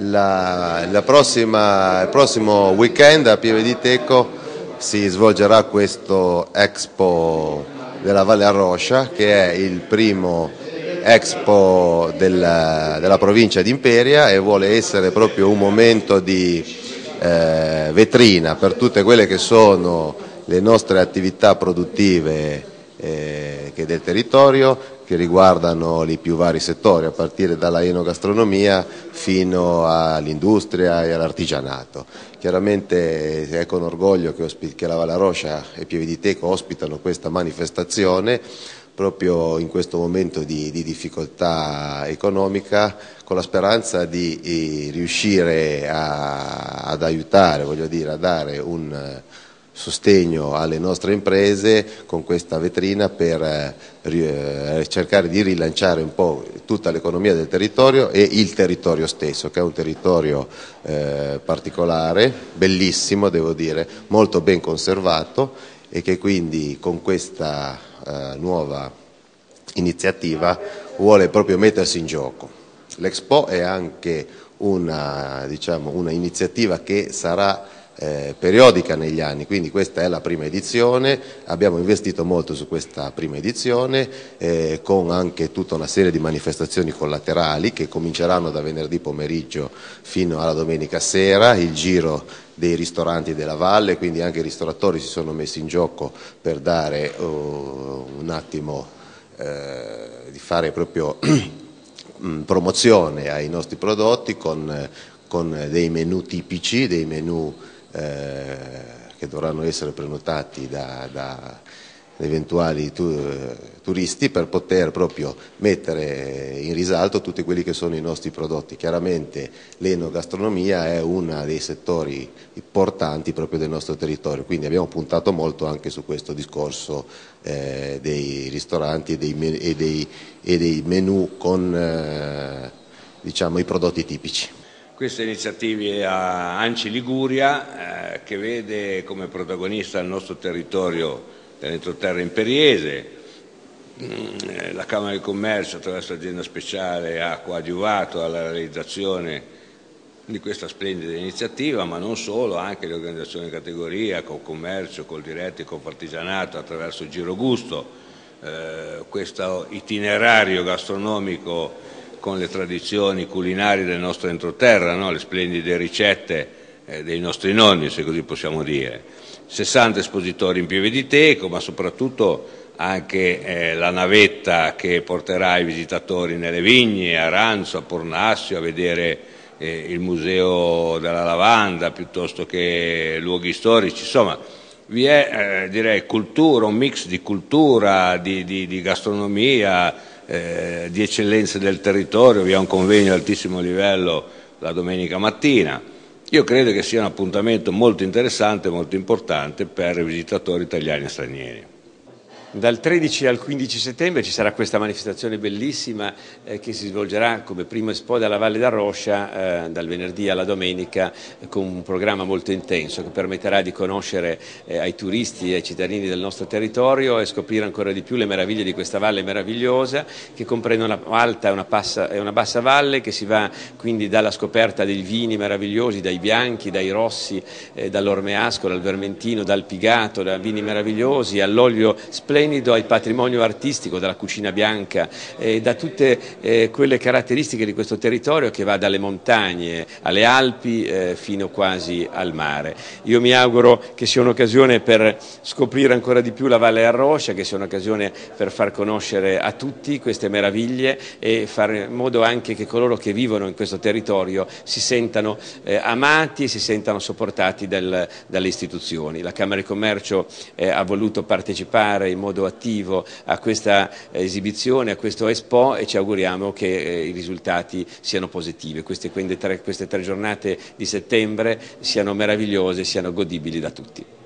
La, la prossima, il prossimo weekend a Pieve di Teco si svolgerà questo Expo della Valle Arroscia che è il primo Expo della, della provincia di Imperia e vuole essere proprio un momento di eh, vetrina per tutte quelle che sono le nostre attività produttive eh, del territorio che riguardano i più vari settori, a partire dalla enogastronomia fino all'industria e all'artigianato. Chiaramente è con orgoglio che, la Valle Roscia e Pieve di Teco ospitano questa manifestazione proprio in questo momento di, di difficoltà economica con la speranza di, di riuscire a, ad aiutare, voglio dire, a dare un sostegno alle nostre imprese con questa vetrina per eh, cercare di rilanciare un po' tutta l'economia del territorio e il territorio stesso, che è un territorio eh, particolare, bellissimo devo dire, molto ben conservato e che quindi con questa eh, nuova iniziativa vuole proprio mettersi in gioco. L'Expo è anche una, diciamo, una iniziativa che sarà eh, periodica negli anni, quindi questa è la prima edizione, abbiamo investito molto su questa prima edizione eh, con anche tutta una serie di manifestazioni collaterali che cominceranno da venerdì pomeriggio fino alla domenica sera, il giro dei ristoranti della valle, quindi anche i ristoratori si sono messi in gioco per dare uh, un attimo eh, di fare proprio promozione ai nostri prodotti con, con dei menù tipici, dei menù eh, che dovranno essere prenotati da, da eventuali turisti per poter proprio mettere in risalto tutti quelli che sono i nostri prodotti. Chiaramente l'enogastronomia è uno dei settori importanti proprio del nostro territorio, quindi abbiamo puntato molto anche su questo discorso eh, dei ristoranti e dei, e dei, e dei menù con eh, diciamo, i prodotti tipici. Questa iniziativa a Anci Liguria eh, che vede come protagonista il nostro territorio dell'entroterra imperiese, mm, la Camera di Commercio attraverso l'azienda speciale ha coadiuvato alla realizzazione di questa splendida iniziativa, ma non solo, anche le organizzazioni di categoria, col commercio, col diretto e col partigianato attraverso il Giro Gusto, eh, questo itinerario gastronomico con le tradizioni culinarie del nostro entroterra, no? le splendide ricette dei nostri nonni, se così possiamo dire. 60 espositori in pieve di teco, ma soprattutto anche eh, la navetta che porterà i visitatori nelle vigne, a Ranzo, a Pornassio, a vedere eh, il museo della lavanda piuttosto che luoghi storici, insomma vi è eh, direi cultura, un mix di cultura, di, di, di gastronomia, eh, di eccellenze del territorio, vi è un convegno di altissimo livello la domenica mattina. Io credo che sia un appuntamento molto interessante e molto importante per visitatori italiani e stranieri. Dal 13 al 15 settembre ci sarà questa manifestazione bellissima eh, che si svolgerà come primo Expo dalla Valle d'Arroscia eh, dal venerdì alla domenica eh, con un programma molto intenso che permetterà di conoscere eh, ai turisti e ai cittadini del nostro territorio e scoprire ancora di più le meraviglie di questa valle meravigliosa che comprende una alta e una, passa, e una bassa valle che si va quindi dalla scoperta dei vini meravigliosi, dai bianchi, dai rossi, eh, dall'ormeasco, dal vermentino, dal pigato, da vini meravigliosi all'olio splendido splendido al patrimonio artistico della cucina bianca e da tutte eh, quelle caratteristiche di questo territorio che va dalle montagne alle Alpi eh, fino quasi al mare. Io mi auguro che sia un'occasione per scoprire ancora di più la Valle Arroscia, che sia un'occasione per far conoscere a tutti queste meraviglie e fare in modo anche che coloro che vivono in questo territorio si sentano eh, amati e si sentano sopportati del, dalle istituzioni. La Camera di Commercio eh, ha voluto partecipare in modo modo attivo a questa esibizione, a questo Expo e ci auguriamo che eh, i risultati siano positivi. Queste, tre, queste tre giornate di settembre siano meravigliose siano godibili da tutti.